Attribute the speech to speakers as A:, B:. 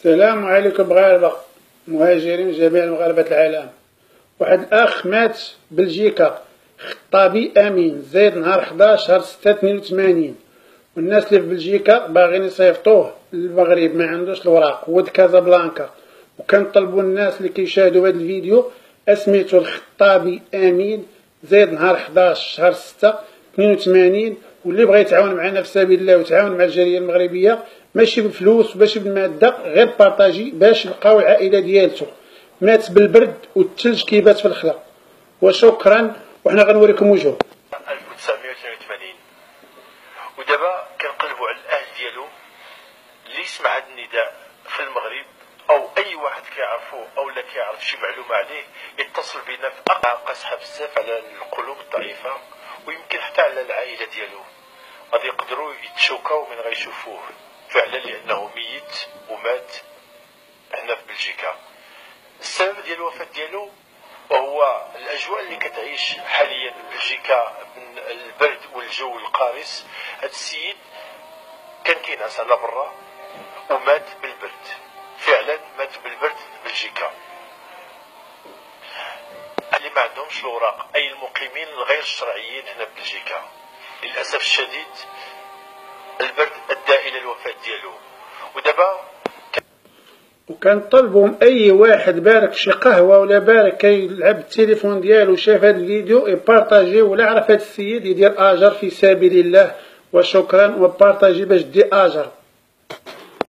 A: السلام عليكم مغاربة مهاجرين جميع مغاربة العالم. واحد الأخ مات بلجيكا. خطابي أمين. زايد نهار 11 شهر 6 82 والناس اللي في بلجيكا باغيين يصيفطوه للمغرب ما عندوش الوراق. ود كازابلانكا. وكنطلبوا الناس اللي كيشاهدوا هذا الفيديو اسميتو الخطابي أمين. زايد نهار 11 شهر 6 82 واللي بغى يتعاون معنا في سبيل الله ويتعاون مع الجالية المغربية ماشي بالفلوس ماشي بالمادة غير بارطاجي باش نلقاو العائلة ديالته. مات بالبرد والثلج كيبات في الخلا. وشكرا وحنا غنوريكم وجهه.
B: 1982 ودابا كنقلبوا على الأهل ديالو اللي يسمع هذا النداء في المغرب أو أي واحد كيعرفو أو لا كيعرف شي معلومة عليه يتصل بنا في اقع قصحة بزاف على القلوب الضعيفة. ويمكن حتى على العائلة ديالو. غادي يقدروا يتشوكاو من غيشوفوه فعلا لأنه ميت ومات هنا في بلجيكا. السبب ديال الوفاة ديالو وهو الأجواء اللي كتعيش حاليا بلجيكا من البرد والجو القارس. هذا السيد كان كينعس على برا ومات عندهمش الاوراق أي المقيمين الغير الشرعيين هنا بلجيكا. للأسف الشديد البرد أدى إلى الوفاة ديالو ودابا
A: وكنطلبوا أي واحد بارك شي قهوة ولا بارك كيلعب التليفون ديالو شاف هذا الفيديو يبارطاجي ولا عرف هذا السيد يدير آجر في سبيل الله. وشكرا وبارطاجي باش دي آجر.